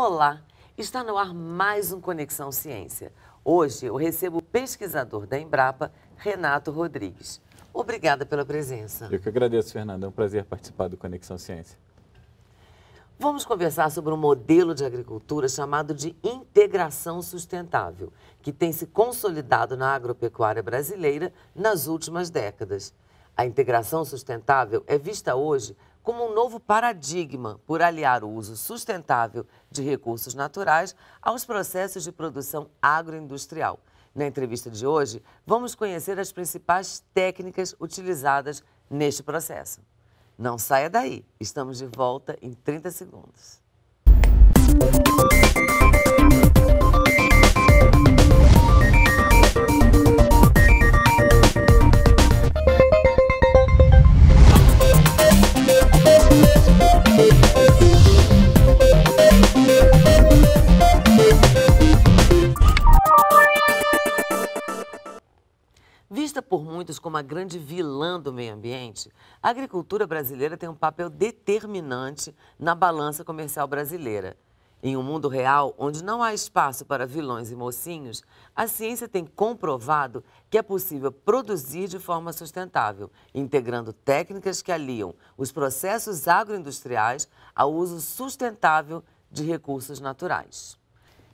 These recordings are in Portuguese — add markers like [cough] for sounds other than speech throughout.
Olá, está no ar mais um Conexão Ciência. Hoje eu recebo o pesquisador da Embrapa, Renato Rodrigues. Obrigada pela presença. Eu que agradeço, Fernanda. É um prazer participar do Conexão Ciência. Vamos conversar sobre um modelo de agricultura chamado de integração sustentável, que tem se consolidado na agropecuária brasileira nas últimas décadas. A integração sustentável é vista hoje como um novo paradigma por aliar o uso sustentável de recursos naturais aos processos de produção agroindustrial. Na entrevista de hoje, vamos conhecer as principais técnicas utilizadas neste processo. Não saia daí, estamos de volta em 30 segundos. Vista muitos como a grande vilã do meio ambiente, a agricultura brasileira tem um papel determinante na balança comercial brasileira. Em um mundo real, onde não há espaço para vilões e mocinhos, a ciência tem comprovado que é possível produzir de forma sustentável, integrando técnicas que aliam os processos agroindustriais ao uso sustentável de recursos naturais.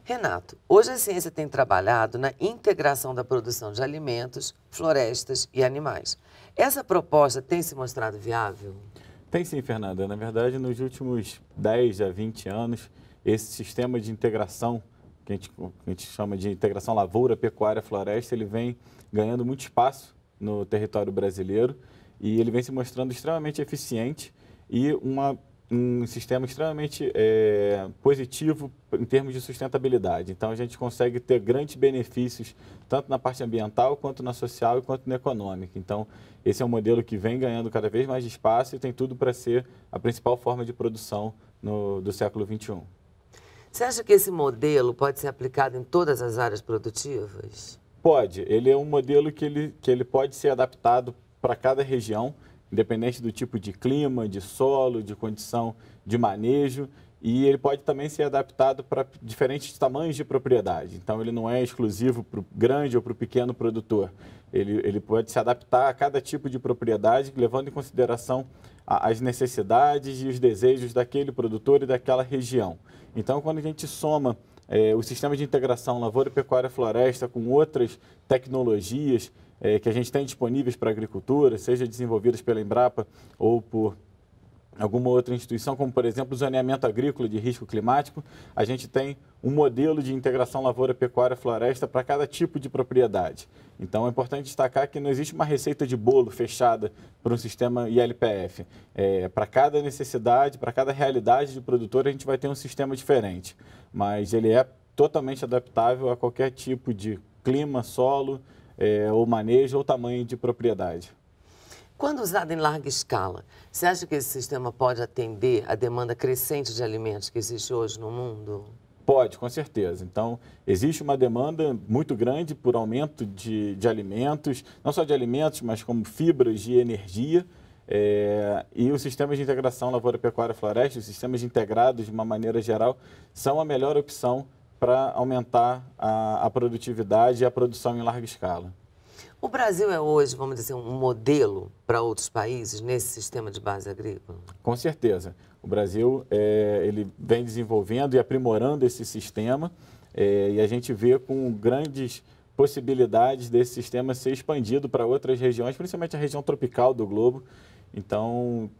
Renato, hoje a ciência tem trabalhado na integração da produção de alimentos, florestas e animais. Essa proposta tem se mostrado viável? Tem sim, Fernanda. Na verdade, nos últimos 10 a 20 anos, esse sistema de integração, que a gente, que a gente chama de integração lavoura, pecuária, floresta, ele vem ganhando muito espaço no território brasileiro e ele vem se mostrando extremamente eficiente e uma um sistema extremamente é, positivo em termos de sustentabilidade. Então, a gente consegue ter grandes benefícios, tanto na parte ambiental, quanto na social e quanto na econômica. Então, esse é um modelo que vem ganhando cada vez mais espaço e tem tudo para ser a principal forma de produção no, do século XXI. Você acha que esse modelo pode ser aplicado em todas as áreas produtivas? Pode. Ele é um modelo que ele, que ele pode ser adaptado para cada região independente do tipo de clima, de solo, de condição de manejo, e ele pode também ser adaptado para diferentes tamanhos de propriedade. Então, ele não é exclusivo para o grande ou para o pequeno produtor. Ele, ele pode se adaptar a cada tipo de propriedade, levando em consideração a, as necessidades e os desejos daquele produtor e daquela região. Então, quando a gente soma é, o sistema de integração lavoura, pecuária, floresta com outras tecnologias é, que a gente tem disponíveis para a agricultura, seja desenvolvidas pela Embrapa ou por alguma outra instituição, como por exemplo o zoneamento agrícola de risco climático, a gente tem um modelo de integração lavoura, pecuária, floresta para cada tipo de propriedade. Então é importante destacar que não existe uma receita de bolo fechada para um sistema ILPF. É, para cada necessidade, para cada realidade de produtor, a gente vai ter um sistema diferente, mas ele é totalmente adaptável a qualquer tipo de clima, solo, é, o manejo ou tamanho de propriedade. Quando usado em larga escala, você acha que esse sistema pode atender a demanda crescente de alimentos que existe hoje no mundo? Pode, com certeza. Então, existe uma demanda muito grande por aumento de, de alimentos, não só de alimentos, mas como fibras de energia. É, e os sistemas de integração lavoura, pecuária, floresta, os sistemas integrados de uma maneira geral, são a melhor opção para aumentar a, a produtividade e a produção em larga escala. O Brasil é hoje, vamos dizer, um modelo para outros países nesse sistema de base agrícola? Com certeza. O Brasil é, ele vem desenvolvendo e aprimorando esse sistema é, e a gente vê com grandes possibilidades desse sistema ser expandido para outras regiões, principalmente a região tropical do globo. Então,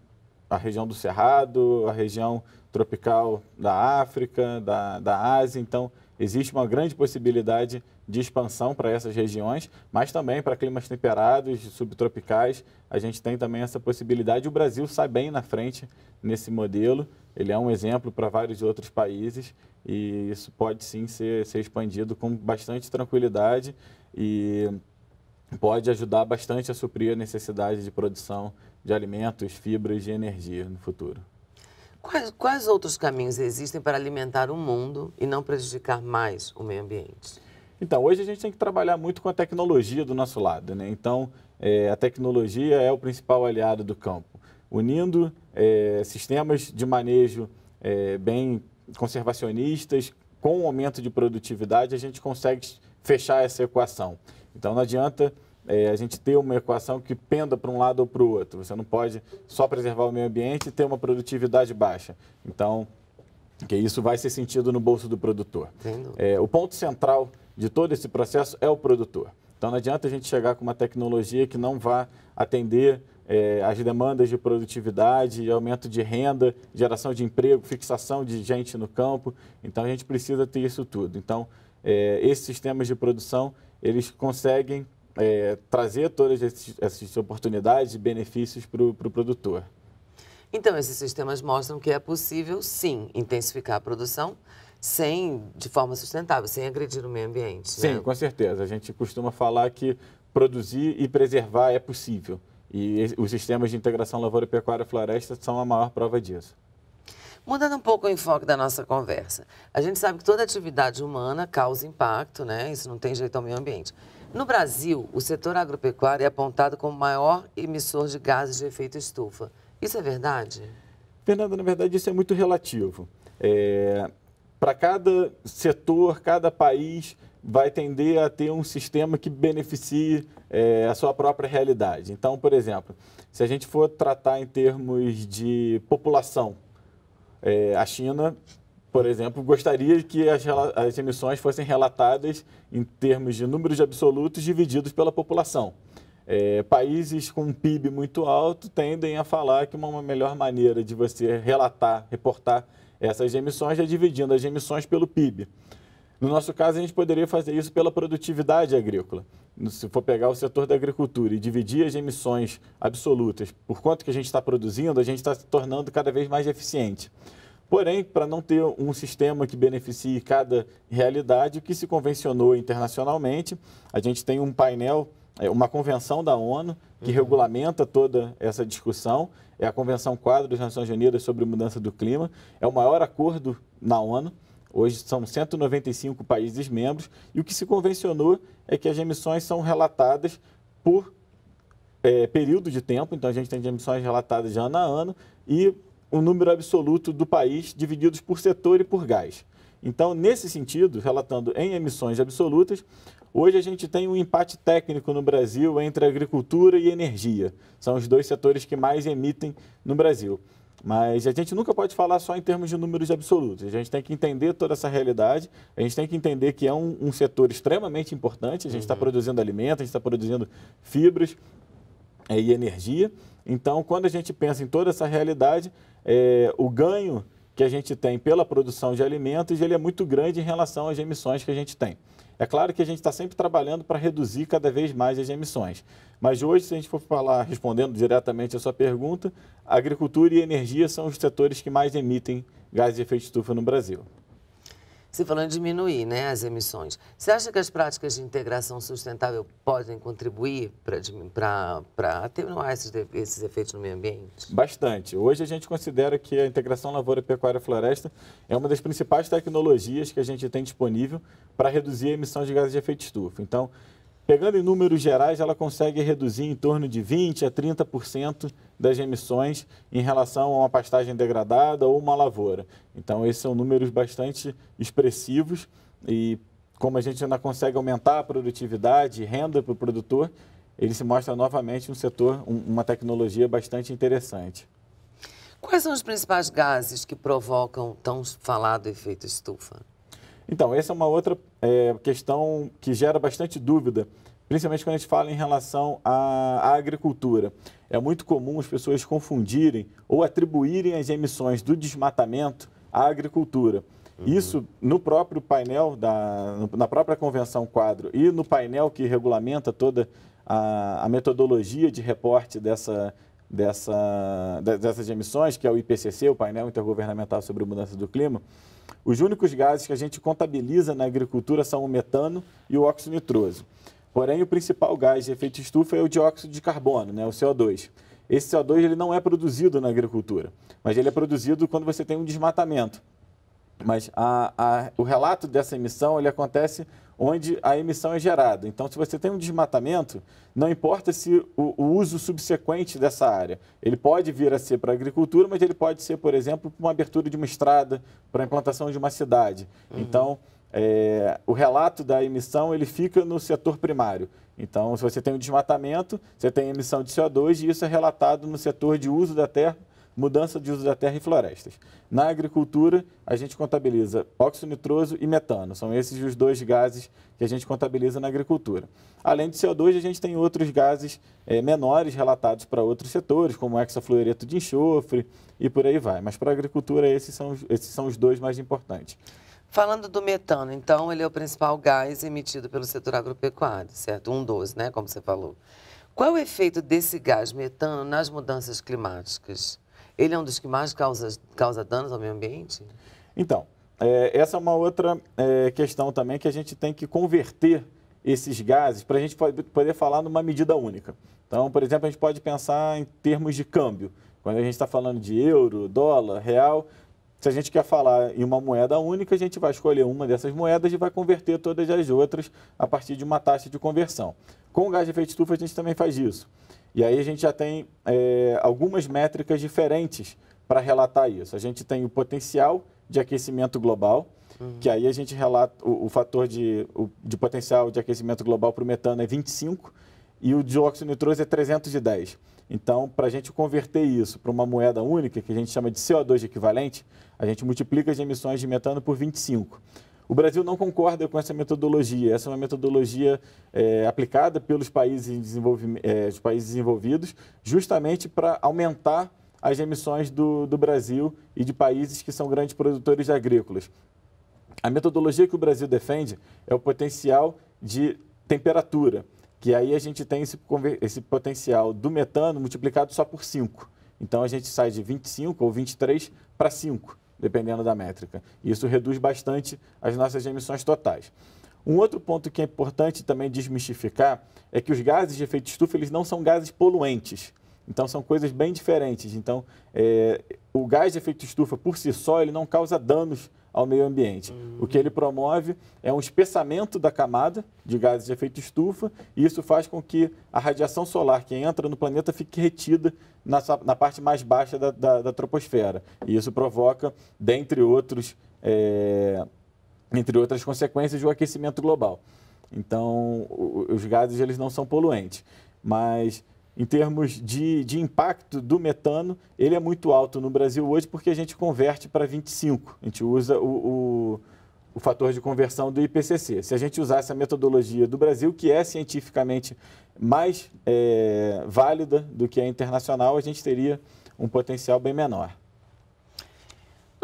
a região do Cerrado, a região tropical da África, da, da Ásia. Então, existe uma grande possibilidade de expansão para essas regiões, mas também para climas temperados, subtropicais, a gente tem também essa possibilidade. O Brasil sai bem na frente nesse modelo, ele é um exemplo para vários outros países e isso pode sim ser, ser expandido com bastante tranquilidade e pode ajudar bastante a suprir a necessidade de produção de alimentos, fibras e energia no futuro. Quais, quais outros caminhos existem para alimentar o mundo e não prejudicar mais o meio ambiente? Então, hoje a gente tem que trabalhar muito com a tecnologia do nosso lado. Né? Então, é, a tecnologia é o principal aliado do campo, unindo é, sistemas de manejo é, bem conservacionistas, com o aumento de produtividade, a gente consegue fechar essa equação. Então, não adianta é, a gente ter uma equação que penda para um lado ou para o outro. Você não pode só preservar o meio ambiente e ter uma produtividade baixa. Então, que isso vai ser sentido no bolso do produtor. É, o ponto central de todo esse processo é o produtor. Então, não adianta a gente chegar com uma tecnologia que não vá atender é, as demandas de produtividade, aumento de renda, geração de emprego, fixação de gente no campo. Então, a gente precisa ter isso tudo. Então, é, esses sistemas de produção, eles conseguem é, trazer todas esses, essas oportunidades e benefícios para o pro produtor. Então, esses sistemas mostram que é possível, sim, intensificar a produção sem, de forma sustentável, sem agredir o meio ambiente. Sim, né? com certeza. A gente costuma falar que produzir e preservar é possível. E os sistemas de integração lavoura, pecuária e floresta são a maior prova disso. Mudando um pouco o enfoque da nossa conversa, a gente sabe que toda atividade humana causa impacto, né? Isso não tem jeito ao meio ambiente. No Brasil, o setor agropecuário é apontado como maior emissor de gases de efeito estufa. Isso é verdade? Fernanda, na verdade, isso é muito relativo. É, Para cada setor, cada país vai tender a ter um sistema que beneficie é, a sua própria realidade. Então, por exemplo, se a gente for tratar em termos de população, é, a China por exemplo, gostaria que as, as, emissões fossem relatadas em termos de números absolutos divididos pela população. É, países com um PIB muito alto tendem a falar que uma melhor maneira de você relatar, reportar essas emissões é dividindo as emissões pelo PIB. No nosso caso, a gente poderia fazer isso pela produtividade agrícola. Se for pegar o setor da agricultura e dividir as emissões absolutas por quanto que a gente está produzindo, a gente está se tornando cada vez mais eficiente. Porém, para não ter um sistema que beneficie cada realidade, o que se convencionou internacionalmente, a gente tem um painel, é, uma convenção da ONU que uhum. regulamenta toda essa discussão, é a Convenção Quadro das Nações Unidas sobre Mudança do Clima, é o maior acordo na ONU, hoje são 195 países membros, e o que se convencionou é que as emissões são relatadas por é, período de tempo, então a gente tem emissões relatadas de ano a ano, e o número absoluto do país divididos por setor e por gás. Então, nesse sentido, relatando em emissões absolutas, hoje a gente tem um empate técnico no Brasil entre agricultura e energia. São os dois setores que mais emitem no Brasil. Mas a gente nunca pode falar só em termos de números absolutos. A gente tem que entender toda essa realidade. A gente tem que entender que é um, um setor extremamente importante. A gente está uhum. produzindo alimentos, a gente está produzindo fibras é, e energia. Então, quando a gente pensa em toda essa realidade, é, o ganho que a gente tem pela produção de alimentos ele é muito grande em relação às emissões que a gente tem. É claro que a gente está sempre trabalhando para reduzir cada vez mais as emissões. Mas hoje, se a gente for falar, respondendo diretamente a sua pergunta, agricultura e energia são os setores que mais emitem gases de efeito estufa no Brasil. Você falando de diminuir né, as emissões. Você acha que as práticas de integração sustentável podem contribuir para atenuar esses, esses efeitos no meio ambiente? Bastante. Hoje a gente considera que a integração lavoura, pecuária floresta é uma das principais tecnologias que a gente tem disponível para reduzir a emissão de gases de efeito estufa. Então, Pegando em números gerais, ela consegue reduzir em torno de 20% a 30% das emissões em relação a uma pastagem degradada ou uma lavoura. Então, esses são números bastante expressivos e como a gente ainda consegue aumentar a produtividade e renda para o produtor, ele se mostra novamente um setor, um, uma tecnologia bastante interessante. Quais são os principais gases que provocam tão falado efeito estufa? Então, essa é uma outra é, questão que gera bastante dúvida, principalmente quando a gente fala em relação à, à, agricultura. É muito comum as pessoas confundirem ou atribuírem as emissões do desmatamento à agricultura. Uhum. Isso no próprio painel, da, na própria Convenção Quadro e no painel que regulamenta toda a, a metodologia de reporte dessa, dessa, dessas emissões, que é o IPCC, o painel intergovernamental sobre mudança do clima, os únicos gases que a gente contabiliza na agricultura são o metano e o óxido nitroso. Porém, o principal gás de efeito estufa é o dióxido de carbono, né, o CO2. Esse CO2 ele não é produzido na agricultura, mas ele é produzido quando você tem um desmatamento. Mas a, a, o relato dessa emissão ele acontece onde a emissão é gerada. Então, se você tem um desmatamento, não importa se o, o uso subsequente dessa área, ele pode vir a ser para a agricultura, mas ele pode ser, por exemplo, para uma abertura de uma estrada, para a implantação de uma cidade. Uhum. Então, é, o relato da emissão ele fica no setor primário. Então, se você tem um desmatamento, você tem emissão de CO2 e isso é relatado no setor de uso da terra mudança de uso da terra e florestas. Na agricultura, a gente contabiliza óxido nitroso e metano. São esses os dois gases que a gente contabiliza na agricultura. Além de CO2, a gente tem outros gases é, menores relatados para outros setores, como hexafluoreto de enxofre e por aí vai. Mas para a agricultura, esses são, esses são os dois mais importantes. Falando do metano, então, ele é o principal gás emitido pelo setor agropecuário, certo? Um dos, né, como você falou. Qual é o efeito desse gás metano nas mudanças climáticas? Ele é um dos que mais causa, causa danos ao meio ambiente? Então, é, essa é uma outra é, questão também que a gente tem que converter esses gases para a gente poder falar numa medida única. Então, por exemplo, a gente pode pensar em termos de câmbio. Quando a gente está falando de euro, dólar, real, se a gente quer falar em uma moeda única, a gente vai escolher uma dessas moedas e vai converter todas as outras a partir de uma taxa de conversão. Com o gás de efeito estufa, a gente também faz isso. E aí a gente já tem é, algumas métricas diferentes para relatar isso. A gente tem o potencial de aquecimento global, uhum. que aí a gente relata o, o fator de, o, de potencial de aquecimento global para o metano é 25 e o dióxido nitroso é 310. Então, para a gente converter isso para uma moeda única, que a gente chama de CO2 equivalente, a gente multiplica as emissões de metano por 25. O Brasil não concorda com essa metodologia. Essa é uma metodologia é, aplicada pelos países, é, países desenvolvidos, justamente para aumentar as emissões do, do Brasil e de países que são grandes produtores agrícolas. A metodologia que o Brasil defende é o potencial de temperatura, que aí a gente tem esse, esse potencial do metano multiplicado só por 5. Então a gente sai de 25 ou 23 para 5 dependendo da métrica. Isso reduz bastante as nossas emissões totais. Um outro ponto que é importante também desmistificar é que os gases de efeito estufa eles não são gases poluentes. Então são coisas bem diferentes. Então é, o gás de efeito estufa por si só ele não causa danos ao meio ambiente. Uhum. O que ele promove é um espessamento da camada de gases de efeito estufa, e isso faz com que a radiação solar que entra no planeta fique retida na, na parte mais baixa da, da, da, troposfera. E isso provoca, dentre outros, é, entre outras consequências, o aquecimento global. Então, os gases eles não são poluentes, mas em termos de, de impacto do metano, ele é muito alto no Brasil hoje porque a gente converte para 25. A gente usa o, o, o, fator de conversão do IPCC. Se a gente usasse a metodologia do Brasil, que é cientificamente mais é, válida do que a internacional, a gente teria um potencial bem menor.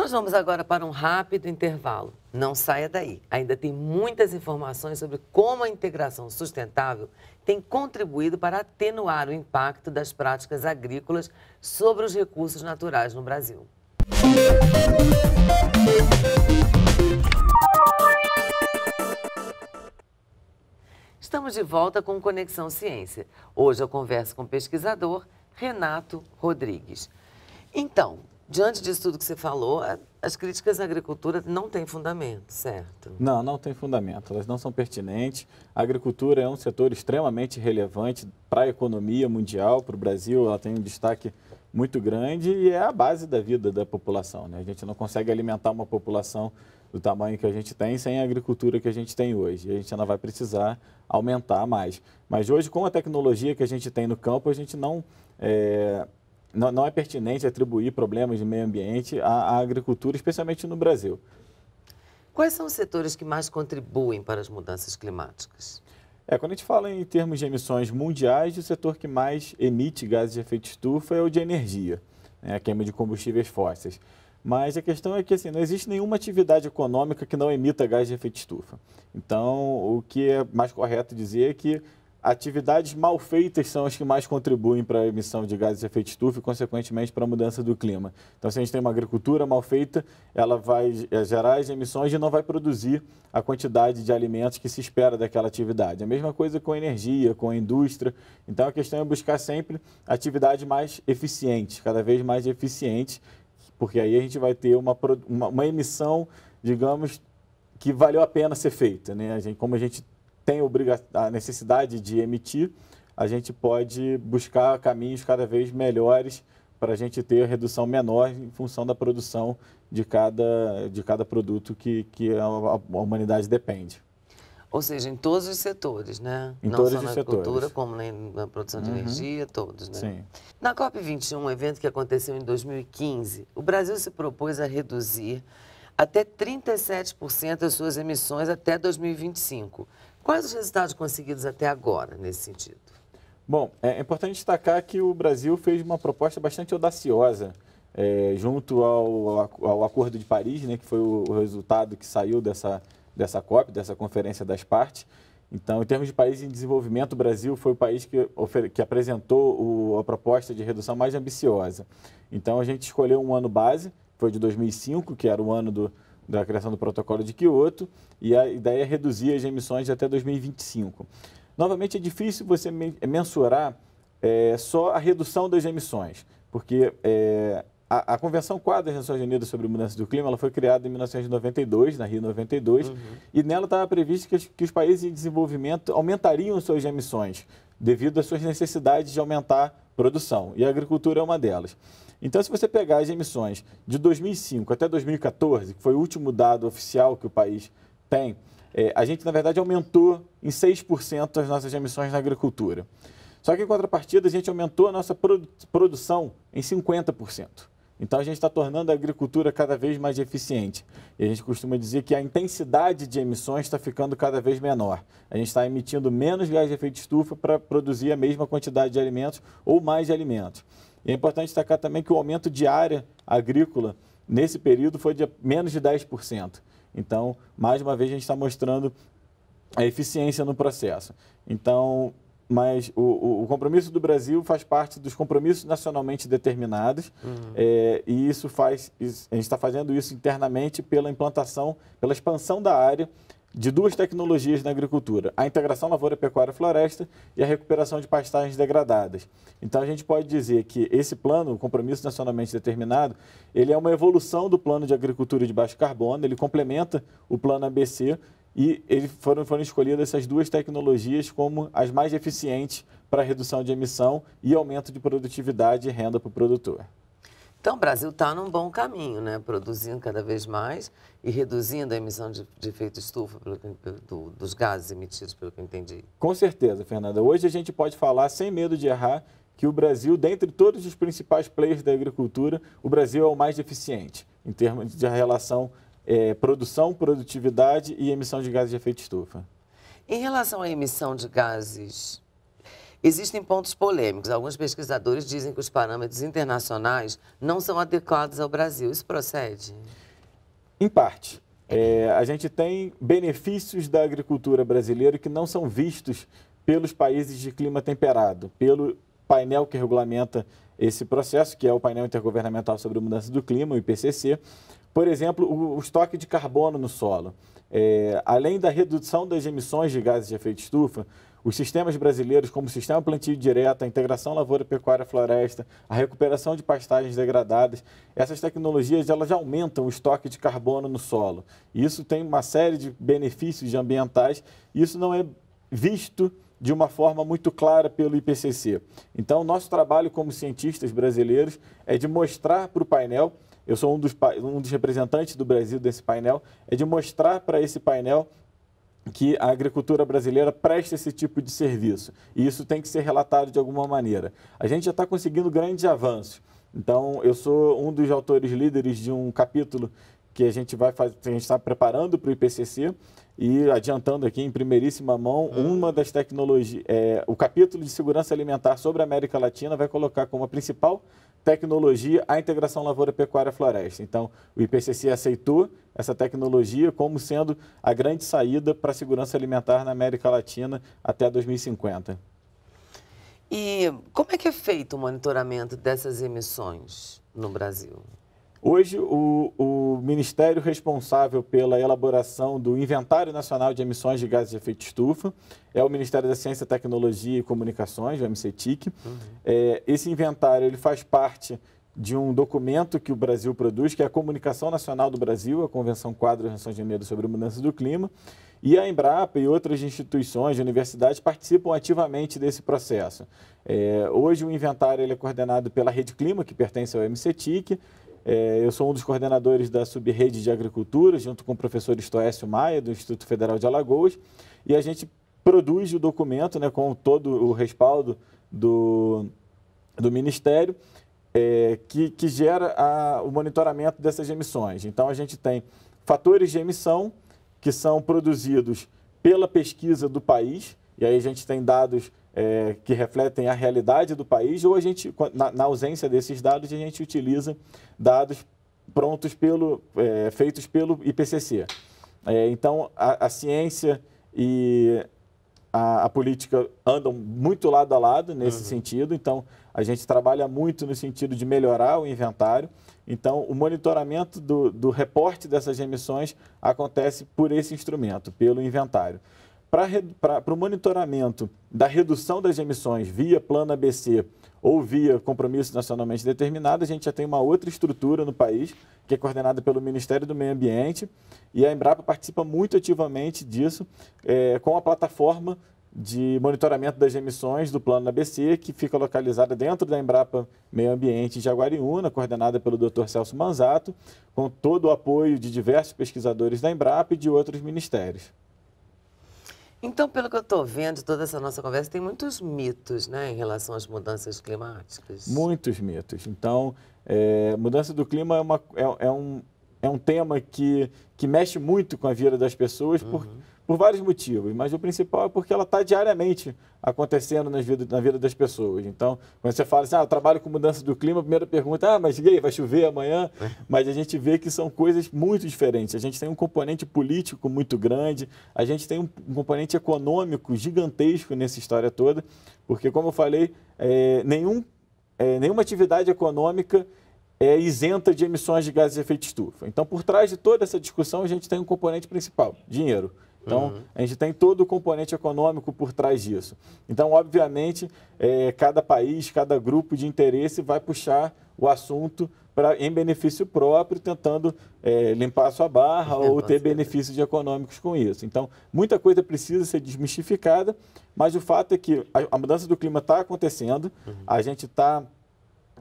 Nós vamos agora para um rápido intervalo. Não saia daí. Ainda tem muitas informações sobre como a integração sustentável tem contribuído para atenuar o impacto das práticas agrícolas sobre os recursos naturais no Brasil. Estamos de volta com Conexão Ciência. Hoje eu converso com o pesquisador Renato Rodrigues. Então, diante disso tudo que você falou, as críticas à agricultura não têm fundamento, certo? Não, não tem fundamento. Elas não são pertinentes. A agricultura é um setor extremamente relevante para a economia mundial, para o Brasil. Ela tem um destaque muito grande e é a base da vida da população. Né? A gente não consegue alimentar uma população do tamanho que a gente tem sem a agricultura que a gente tem hoje. A gente ainda vai precisar aumentar mais. Mas hoje, com a tecnologia que a gente tem no campo, a gente não é, não, não é pertinente atribuir problemas de meio ambiente à, à agricultura, especialmente no Brasil. Quais são os setores que mais contribuem para as mudanças climáticas? É, quando a gente fala em termos de emissões mundiais, o setor que mais emite gases de efeito estufa é o de energia, né, a queima de combustíveis fósseis. Mas a questão é que assim, não existe nenhuma atividade econômica que não emita gás de efeito estufa. Então, o que é mais correto dizer é que atividades mal feitas são as que mais contribuem para a emissão de gases de efeito estufa e, consequentemente, para a mudança do clima. Então, se a gente tem uma agricultura mal feita, ela vai gerar as emissões e não vai produzir a quantidade de alimentos que se espera daquela atividade. A mesma coisa com a energia, com a indústria. Então, a questão é buscar sempre atividades mais eficientes, cada vez mais eficientes, porque aí a gente vai ter uma, uma, uma emissão digamos, que valeu a pena ser feita. Né? A gente, como a gente tem a necessidade de emitir, a gente pode buscar caminhos cada vez melhores para a gente ter a redução menor em função da produção de cada, de cada produto que, que a, a humanidade depende. Ou seja, em todos os setores, né? Em Não todos só os na setores. agricultura, como na produção de Uhum. energia, todos, né? Sim. Na COP21, um evento que aconteceu em 2015, o Brasil se propôs a reduzir até 37% as suas emissões até 2025. Quais os resultados conseguidos até agora nesse sentido? Bom, é importante destacar que o Brasil fez uma proposta bastante audaciosa é, junto ao, ao Acordo de Paris, né, que foi o, o resultado que saiu dessa, dessa COP, dessa Conferência das Partes. Então, em termos de país em desenvolvimento, o Brasil foi o país que, que apresentou o- a proposta de redução mais ambiciosa. Então, a gente escolheu um ano base, foi de 2005, que era o ano do, da criação do protocolo de Quioto, e a ideia é reduzir as emissões até 2025. Novamente, é difícil você men- mensurar é, só a redução das emissões, porque é, a, a Convenção Quadro das Nações Unidas sobre Mudança do Clima ela foi criada em 1992, na Rio 92, e nela estava previsto que, que os países em desenvolvimento aumentariam suas emissões devido às suas necessidades de aumentar produção, e a agricultura é uma delas. Então, se você pegar as emissões de 2005 até 2014, que foi o último dado oficial que o país tem, é, a gente, na verdade, aumentou em 6% as nossas emissões na agricultura. Só que, em contrapartida, a gente aumentou a nossa produ- produção em 50%. Então, a gente está tornando a agricultura cada vez mais eficiente. E a gente costuma dizer que a intensidade de emissões está ficando cada vez menor. A gente está emitindo menos gás de efeito de estufa para produzir a mesma quantidade de alimentos ou mais de alimentos. E é importante destacar também que o aumento de área agrícola nesse período foi de menos de 10%. Então, mais uma vez, a gente está mostrando a eficiência no processo. Então, mas o, o- o compromisso do Brasil faz parte dos compromissos nacionalmente determinados é, e isso faz, a gente está fazendo isso internamente pela implantação, pela expansão da área de duas tecnologias na agricultura, a integração lavoura, pecuária e floresta e a recuperação de pastagens degradadas. Então a gente pode dizer que esse plano, o compromisso nacionalmente determinado, ele é uma evolução do plano de agricultura de baixo carbono, ele complementa o plano ABC e ele foram, foram escolhidas essas duas tecnologias como as mais eficientes para redução de emissão e aumento de produtividade e renda para o produtor. Então, o Brasil está num bom caminho, né? Produzindo cada vez mais e reduzindo a emissão de, de efeito estufa pelo do- dos gases emitidos, pelo que eu entendi. Com certeza, Fernanda. Hoje a gente pode falar, sem medo de errar, que o Brasil, dentre todos os principais players da agricultura, o Brasil é o mais eficiente em termos de relação eh, produção, produtividade e emissão de gases de efeito estufa. Em relação à emissão de gases, existem pontos polêmicos. Alguns pesquisadores dizem que os parâmetros internacionais não são adequados ao Brasil. Isso procede? Em parte. É, a gente tem benefícios da agricultura brasileira que não são vistos pelos países de clima temperado, pelo painel que regulamenta esse processo, que é o painel intergovernamental sobre a mudança do clima, o IPCC. Por exemplo, o, o estoque de carbono no solo. É, além da redução das emissões de gases de efeito estufa, os sistemas brasileiros, como o sistema plantio direto, a integração lavoura-pecuária-floresta, a recuperação de pastagens degradadas, essas tecnologias elas aumentam o estoque de carbono no solo. Isso tem uma série de benefícios ambientais. Isso não é visto de uma forma muito clara pelo IPCC. Então, nosso trabalho como cientistas brasileiros é de mostrar para o painel, eu sou um dos, um dos representantes do Brasil desse painel, é de mostrar para esse painel que a agricultura brasileira presta esse tipo de serviço. E isso tem que ser relatado de alguma maneira. A gente já está conseguindo grandes avanços. Então, eu sou um dos autores líderes de um capítulo que a gente vai fazer, a gente está preparando para o IPCC e adiantando aqui em primeiríssima mão uma das tecnologias, é, o capítulo de segurança alimentar sobre a América Latina vai colocar como a principal tecnologia a integração lavoura-pecuária-floresta. Então, o IPCC aceitou essa tecnologia como sendo a grande saída para a segurança alimentar na América Latina até 2050. E como é que é feito o monitoramento dessas emissões no Brasil? Hoje, o, o ministério responsável pela elaboração do Inventário Nacional de Emissões de Gases de Efeito de Estufa é o Ministério da Ciência, Tecnologia e Comunicações, o MCTIC. É, esse inventário ele faz parte de um documento que o Brasil produz, que é a Comunicação Nacional do Brasil, a Convenção Quadro das Nações Unidas sobre a Mudança do Clima, e a Embrapa e outras instituições, universidades participam ativamente desse processo. É, hoje o inventário ele é coordenado pela Rede Clima, que pertence ao MCTIC. É, eu sou um dos coordenadores da Subrede de Agricultura, junto com o professor Estoécio Maia, do Instituto Federal de Alagoas, e a gente produz o documento né, com todo o respaldo do, do Ministério é, que, que gera a, o monitoramento dessas emissões. Então, a gente tem fatores de emissão que são produzidos pela pesquisa do país, e aí a gente tem dados é, que refletem a realidade do país, ou a gente, na, na, ausência desses dados, a gente utiliza dados prontos pelo, é, feitos pelo IPCC. É, então, a, a, ciência e a, a, política andam muito lado a lado nesse uhum. sentido, então a gente trabalha muito no sentido de melhorar o inventário. Então, o monitoramento do, do reporte dessas emissões acontece por esse instrumento, pelo inventário. Para o monitoramento da redução das emissões via plano ABC ou via compromisso nacionalmente determinado, a gente já tem uma outra estrutura no país, que é coordenada pelo Ministério do Meio Ambiente, e a Embrapa participa muito ativamente disso, é, com a plataforma de monitoramento das emissões do plano ABC, que fica localizada dentro da Embrapa Meio Ambiente de Jaguariúna, coordenada pelo Dr. Celso Manzato, com todo o apoio de diversos pesquisadores da Embrapa e de outros ministérios. Então, pelo que eu estou vendo, toda essa nossa conversa tem muitos mitos né, em relação às mudanças climáticas. Muitos mitos. Então, é, mudança do clima é, uma, é, é, um, é um tema que, que mexe muito com a vida das pessoas, uhum. por, por vários motivos, mas o principal é porque ela está diariamente acontecendo na vida, na vida das pessoas. Então, quando você fala assim, ah, eu trabalho com mudança do clima, a primeira pergunta, ah, mas e aí, vai chover amanhã? É. Mas a gente vê que são coisas muito diferentes. A gente tem um componente político muito grande, a gente tem um, um componente econômico gigantesco nessa história toda, porque, como eu falei, é, nenhum, é, nenhuma atividade econômica é isenta de emissões de gases de efeito estufa. Então, por trás de toda essa discussão, a gente tem um componente principal, dinheiro. Então, uhum. a gente tem todo o componente econômico por trás disso. Então, obviamente, é, cada país, cada grupo de interesse vai puxar o assunto pra, em benefício próprio, tentando é, limpar a sua barra [laughs] ou ter benefícios econômicos com isso. Então, muita coisa precisa ser desmistificada, mas o fato é que a, a mudança do clima está acontecendo, uhum. a gente está.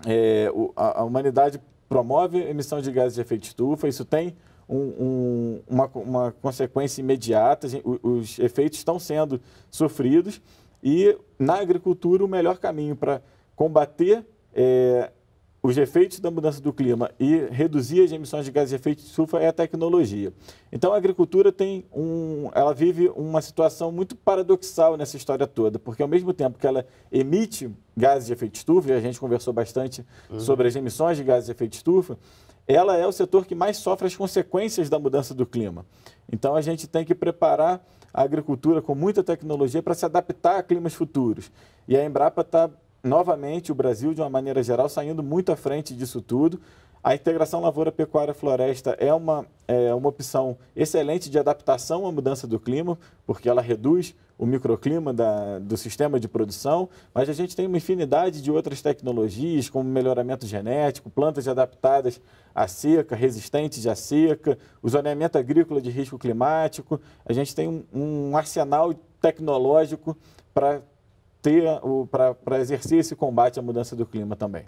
É, a, a humanidade promove emissão de gases de efeito estufa, isso tem um, um, uma, uma consequência imediata, os efeitos estão sendo sofridos e na agricultura o melhor caminho para combater é, os efeitos da mudança do clima e reduzir as emissões de gases de efeito de estufa é a tecnologia. Então a agricultura tem um, ela vive uma situação muito paradoxal nessa história toda, porque ao mesmo tempo que ela emite gases de efeito de estufa, e a gente conversou bastante uhum. sobre as emissões de gases de efeito de estufa, ela é o setor que mais sofre as consequências da mudança do clima. Então a gente tem que preparar a agricultura com muita tecnologia para se adaptar a climas futuros. E a Embrapa está, novamente, o Brasil, de uma maneira geral, saindo muito à frente disso tudo. A integração lavoura-pecuária-floresta é uma, é uma opção excelente de adaptação à mudança do clima, porque ela reduz o microclima da, do sistema de produção, mas a gente tem uma infinidade de outras tecnologias, como melhoramento genético, plantas adaptadas à seca, resistentes à seca, o zoneamento agrícola de risco climático. A gente tem um, um arsenal tecnológico para exercer esse combate à mudança do clima também.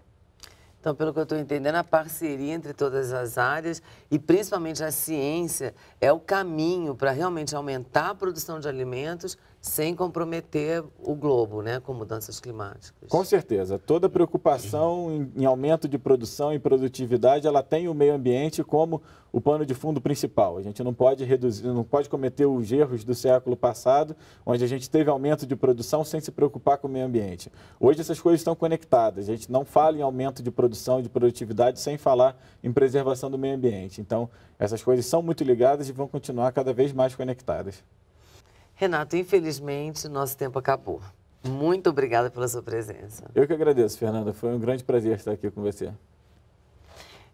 Então, pelo que eu estou entendendo, a parceria entre todas as áreas e principalmente a ciência é o caminho para realmente aumentar a produção de alimentos sem comprometer o globo, né, com mudanças climáticas. Com certeza. Toda preocupação em, em, aumento de produção e produtividade, ela tem o meio ambiente como o pano de fundo principal. A gente não pode reduzir, não pode cometer os erros do século passado, onde a gente teve aumento de produção sem se preocupar com o meio ambiente. Hoje essas coisas estão conectadas. A gente não fala em aumento de produção e de produtividade sem falar em preservação do meio ambiente. Então, essas coisas são muito ligadas e vão continuar cada vez mais conectadas. Renato, infelizmente, nosso tempo acabou. Muito obrigada pela sua presença. Eu que agradeço, Fernanda. Foi um grande prazer estar aqui com você.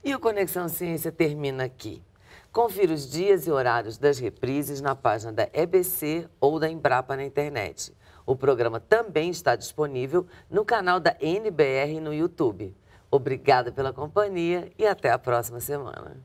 E o Conexão Ciência termina aqui. Confira os dias e horários das reprises na página da EBC ou da Embrapa na internet. O programa também está disponível no canal da NBR no YouTube. Obrigada pela companhia e até a próxima semana.